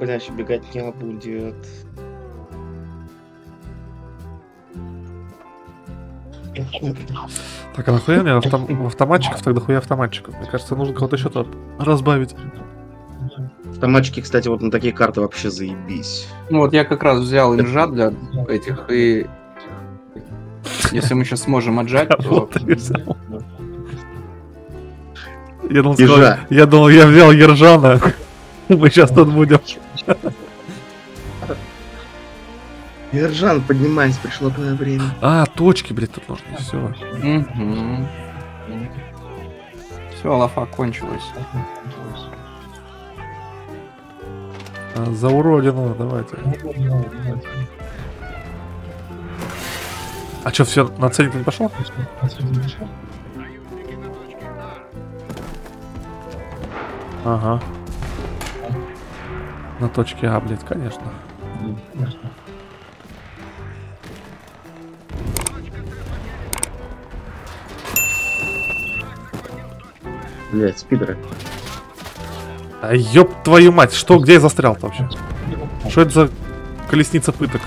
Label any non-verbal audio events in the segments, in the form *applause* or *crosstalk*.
блядь, убегать не будет. Так, а нахуя мне автом... в автоматчиков тогда хуя автоматчиков? Мне кажется, нужно кого-то еще тут разбавить. Автоматчики, кстати, вот на такие карты вообще заебись. Ну вот я как раз взял инжа для этих и... Если мы сейчас сможем отжать, то... Я думал, я взял Ержана. *laughs* Мы сейчас тут будем. *laughs* Ержан, поднимайся, пришло твое время. А, точки, блядь, тут нужно. Все. Все, лафа кончилась. за уродину, давайте. А что, все, на ценник не пошел? Ага. На точке А, блядь, конечно. Блять, спидеры. А ёб твою мать, что, где я застрял-то вообще? Что это за колесница пыток?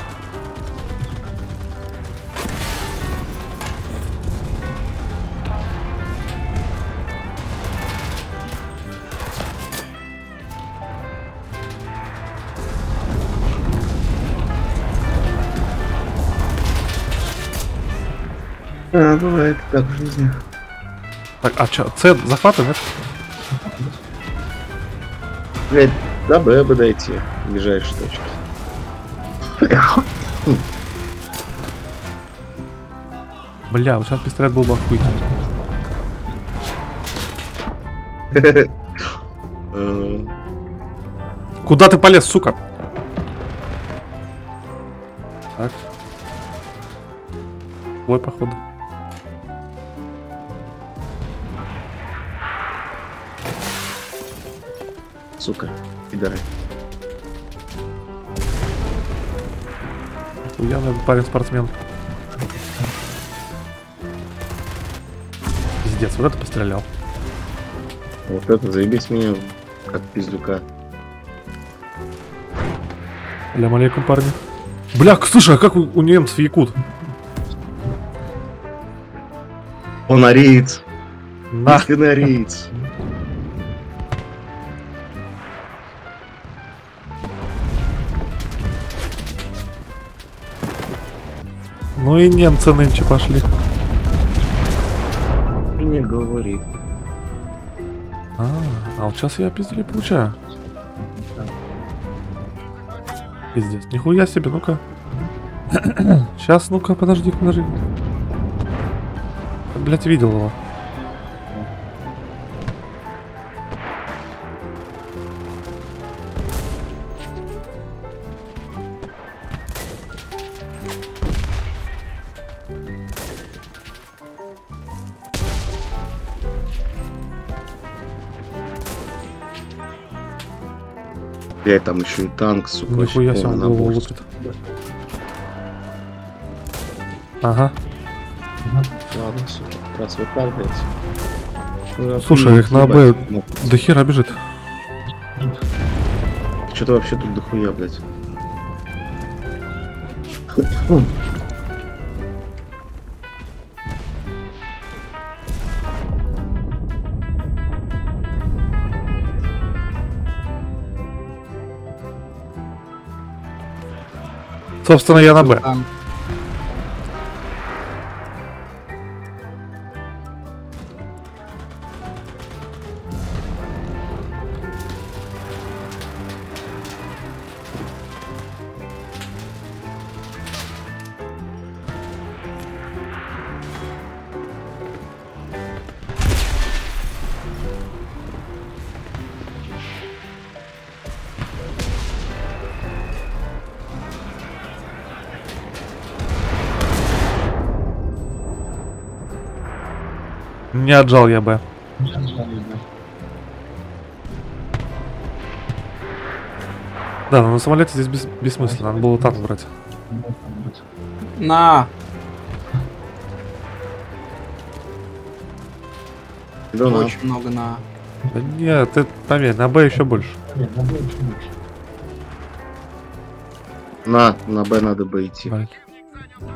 А, бывает так в жизни. Так, а чё, С захватываем, нет? Блять, до Б бы дойти. Ближайшие точки. Бля, вот сейчас пистолет был бы охуительный. *laughs* Куда ты полез, сука? Так. Твой, походу. Сука, пидоры. Этот парень спортсмен. Пиздец, вот это пострелял. Вот это заебись меня, как пиздюка. Алям алейкум, парни. Бля, слушай, а как у, у немцев якут? Он ареец. На. Истинный Ну и немцы нынче пошли. Не говори. А, а вот сейчас я пиздели получаю. Пиздец. Нихуя себе, ну-ка. Сейчас, ну-ка, подожди, подожди. Блять, видел его. Блять, там еще и танк, сука. Нихуя себе он голову лупит. Ага. Ладно, сука, раз. Ну, Слушай, их на. Б до хера бежит. Что-то вообще тут дохуя, блядь. Собственно, я на Б. Не отжал я Б. Да, но на самолете здесь бес- бессмысленно, надо было танк брать. На! Да, на. Очень много на. Да нет, ты поверь, на Б еще больше. На, на Б надо бы идти. Блядь.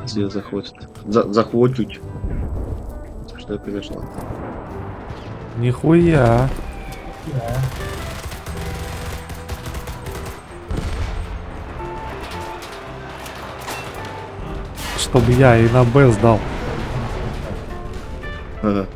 Если захватит. За, захватить. Что произошло? Нихуя. Чтобы я и на Б сдал. Ага.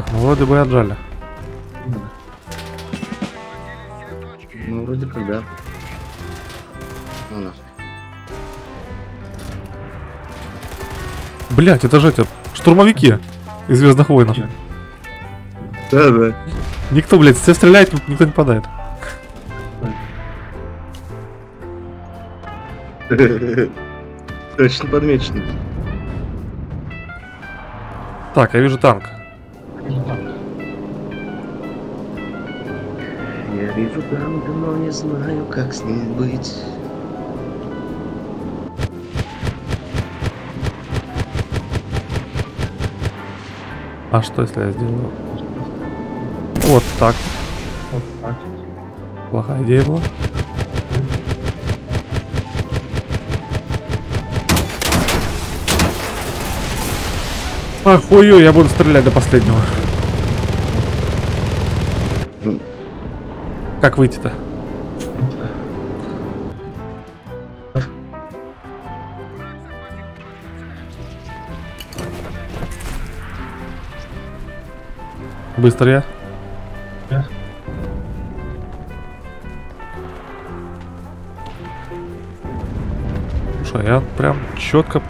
Так, ну вроде бы отжали. Ну, вроде как да. Ну, нахуй. Блять, это же эти штурмовики из Звездных войнов. Да, да. Никто, блядь, все стреляет, никто не падает. Точно подмечено. Так, я вижу танк. Вижу танк, но не знаю, как с ним быть. А что если я сделаю? Вот так. Плохая идея была. Охую, я буду стрелять до последнего. Как выйти-то? Быстро я. Слушай, я прям четко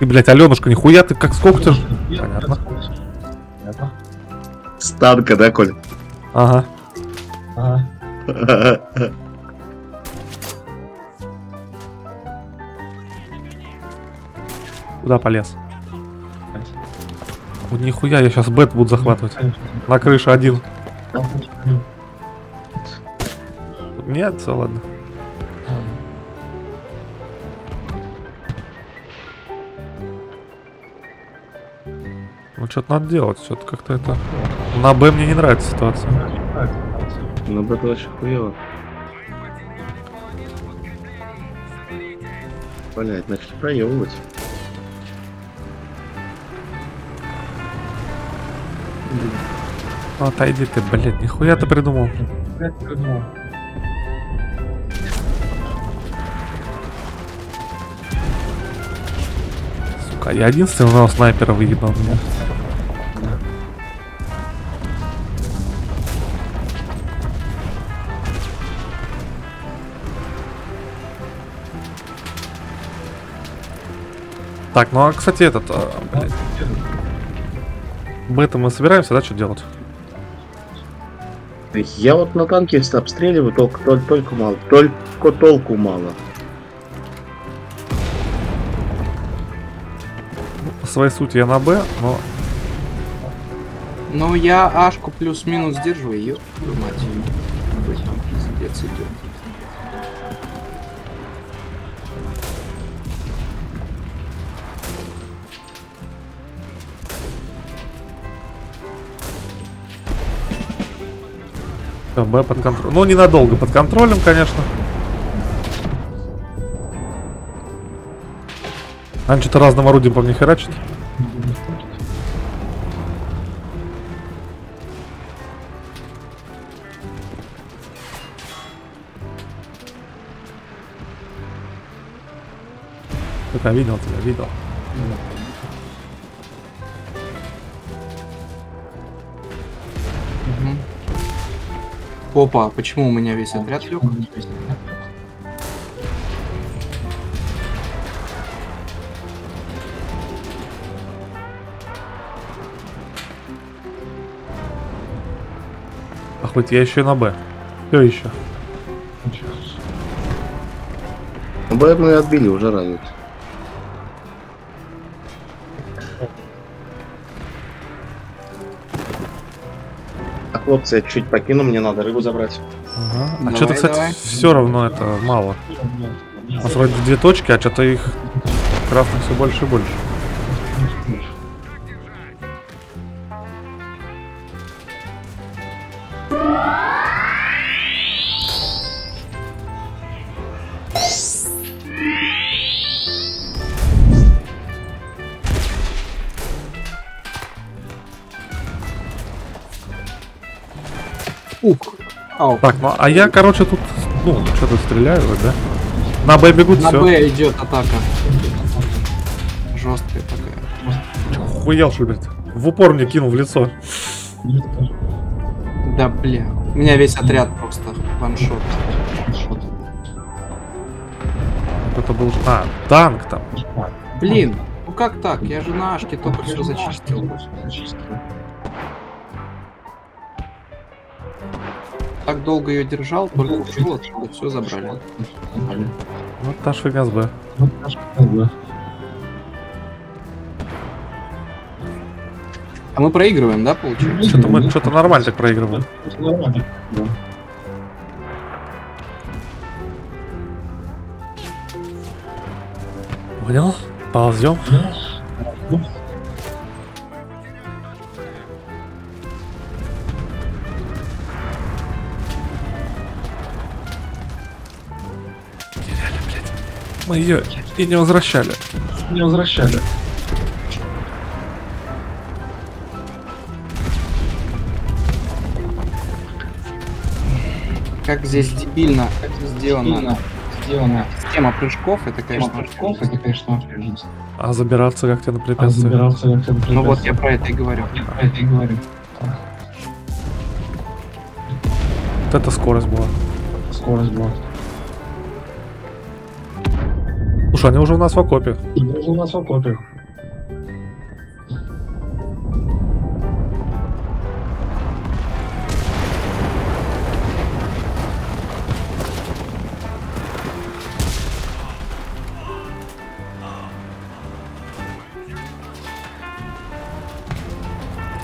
Ты, блядь, Аленушка, нихуя ты как сколько ты... Понятно. С танка, да, Коль? Ага. Куда полез? Вот нихуя, я сейчас бет буду захватывать. На крыше один. Нет, все ладно. Что-то надо делать, что-то как-то это... На Б мне не нравится ситуация. Ну, это очень хуево. Блять, значит проебывать. Ну, отойди ты, блядь, нихуя ты придумал. Сука, я единственного снайпера выебал меня. Так, ну а кстати этот, а, блядь. Бета мы собираемся, да, что делать? Я вот на танке обстреливаю, только, только, только мало. Только толку мало. По своей сути я на Б, но Ну, я Ашку плюс-минус держу, ее мать пиздец идет. Всё, Б под контролем. Ну, ненадолго под контролем, конечно. Они что-то разным орудием по мне херачат. Так, я видел тебя, видел. Мгм. Опа, а почему у меня весь отряд лег? А хоть я еще и на Б. Все еще. Б мы отбили, уже радует. Хлопцы, я чуть покину, мне надо рыбу забрать. Ага. А что-то, кстати, давай. все равно это мало. У нас вроде две точки, а что-то их красных все больше и больше. Ух. Ау. Так, ну а я, короче, тут, ну, что-то стреляю, да? На Б бегут, На все. Б идет атака. Жесткая такая. Хуел, что ли, блядь? В упор мне кинул в лицо. Да бля. У меня весь отряд просто ваншот. Это был... А, танк там. Блин, ну как так? Я же на Ашке только все зачистил. Так долго ее держал, только ушел оттуда, все забрали. Вот та ж фигня с Б. А мы проигрываем, да, получается? Что-то мы что-то нормально так проигрываем. Понял? Ползем. Теряли, Мы ее и не возвращали. Не возвращали. Как здесь дебильно сделано. Сделано. Система прыжков, это, конечно, Прыжков, это, конечно, А забираться как тебе на а препятствие? забирался, как это Ну вот я про это и говорю. Я про это и говорю. Вот это скорость была. Скорость была. Слушай, они уже у нас в окопе. Даже у нас в окопе.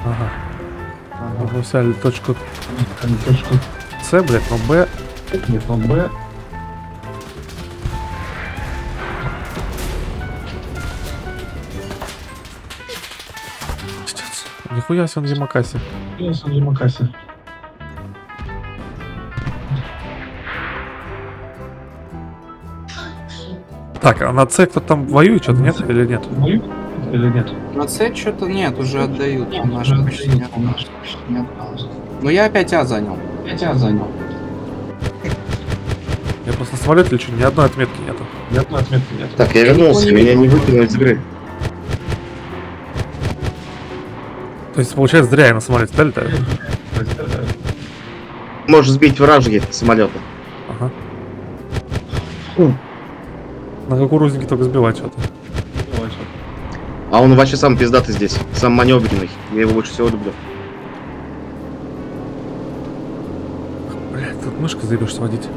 Ага. Мы взяли точку Они точку С, блядь, но Б. нет, но Б. Нихуя себе он Ямакаси. Я сам Ямакаси. Так, а на С кто там воюет, что-то нет или нет? Или нет? На С что-то нет, уже отдают. Наши почти не отдают. не отдалось. Но я опять А занял. Я тебя занял. Я просто на самолете лечу, ни одной отметки нету. Ни одной отметки нет. Так, я вернулся, меня не выкинули из игры. То есть, получается, зря я на самолете да, летаю? Можешь сбить вражьи самолеты. Ага. Фу. На кукурузнике только сбивать что-то. А он вообще сам пиздатый здесь. Сам маневренный. Я его больше всего люблю. Блять, тут мышка заебешься водить.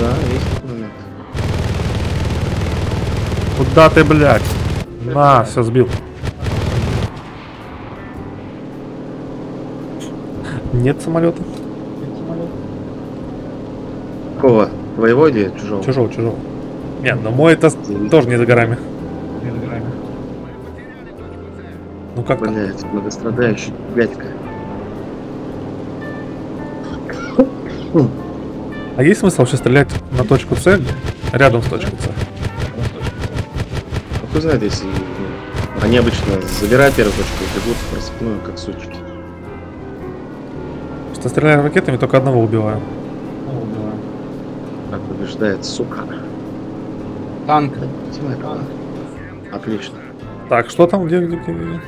Да, есть такой момент. Куда ты, блядь? На, все сбил. Нет самолета. Какого? Твоего или чужого? Чужого, чужого. Нет, но мой это тоже не за горами. Ну как там? Блять, многострадающий дядька. А есть смысл вообще стрелять на точку С рядом с точкой С? Хуй знает, если ну, они обычно забирают первую точку и бегут в рассыпную, как сучки. Просто стреляю ракетами, только одного убиваю. Как побеждает, сука. Танк. Отлично. Так, что там, где, где, где, где?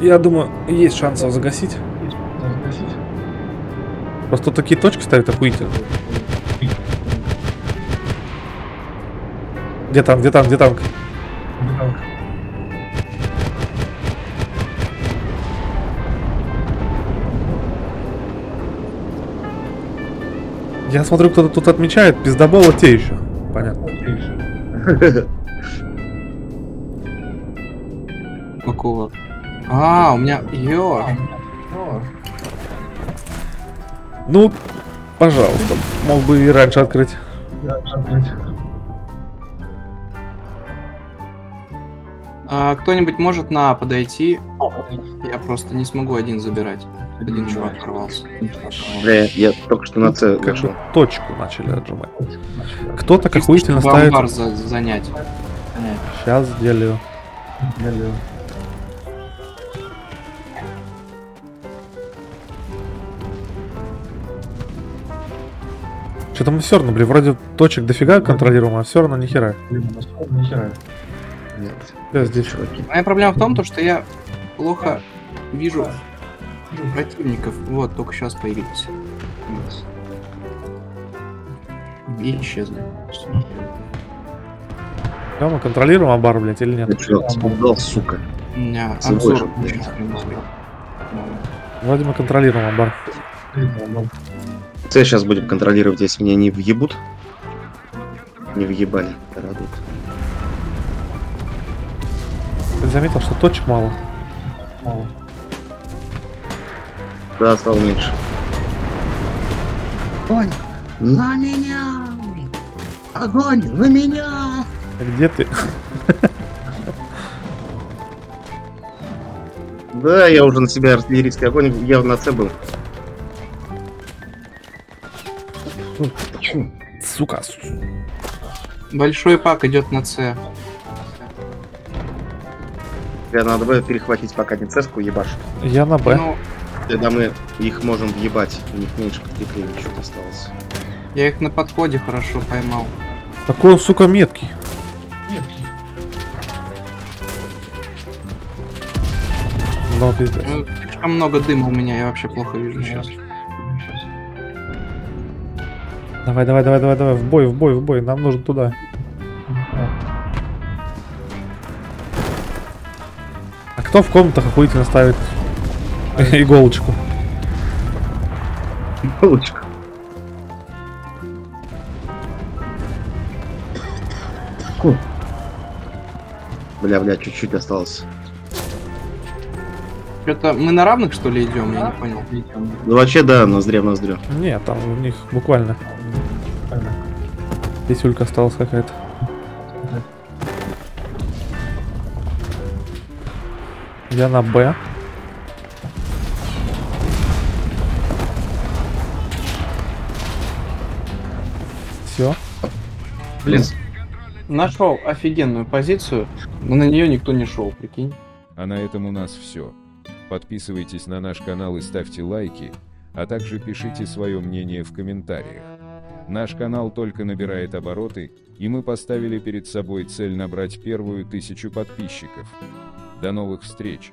Я думаю, есть шанс его загасить. Просто тут такие точки ставят охуительно. Где танк, где танк, где танк? Я смотрю, кто-то тут отмечает, пиздобола те еще. Понятно. Какого? А, у меня... Ё. Ну, пожалуйста, мог бы и раньше открыть. А, кто-нибудь может на подойти? Я просто не смогу один забирать. Один чувак порвался. Бля, я только что на С Как нашел. бы точку начали отжимать. Кто-то охуительно чтобы ставит... амбар за- занять. Сейчас сделаю. Что-то мы все равно, блин, вроде точек дофига контролируем, а все равно ни хера. Нет. Я здесь. Чуваки. Моя проблема в том, то, что я плохо вижу противников. Вот, только сейчас появились. И исчезли. Да, мы контролируем амбар, блядь, или нет? Ты что, спугал, сука? Свой обзор. Вроде мы контролируем амбар. С сейчас будем контролировать, если меня не въебут. Не въебали. Радует. Ты заметил, что точек мало? Да, стало меньше. Огонь! На меня! Огонь! На меня! А Где ты? Да, я уже на себя артиллерийский огонь, я на С был. Сука. су- Большой пак идет на С. Я надо бы перехватить пока не цеску ебашь. Я на Б. Ну, Тогда мы их можем въебать. У них меньше подкреплений что-то осталось. я их на подходе хорошо поймал. Какой он, сука, меткий. Ну, пиздец. Ну, слишком много дыма у меня, я вообще плохо вижу сейчас. Давай, давай, давай, давай, давай, в бой, в бой, в бой, нам нужно туда. А кто в комнатах охуительно ставит *laughs* иголочку? Лучка. Бля, бля, чуть-чуть осталось. Это мы на равных что ли идем? Я не понял. Ну вообще да, ноздря в ноздрю. Нет, там у них буквально. Здесь улька осталась какая-то. Я на Б. Все. Блин, Нашел офигенную позицию, но на нее никто не шел, прикинь. А на этом у нас все. Подписывайтесь на наш канал и ставьте лайки, а также пишите свое мнение в комментариях. Наш канал только набирает обороты, и мы поставили перед собой цель набрать первую тысячу подписчиков. До новых встреч!